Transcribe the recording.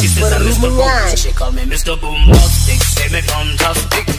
This is a Mr. Boom. She call me Mr. Boombastic. Say me fantastic.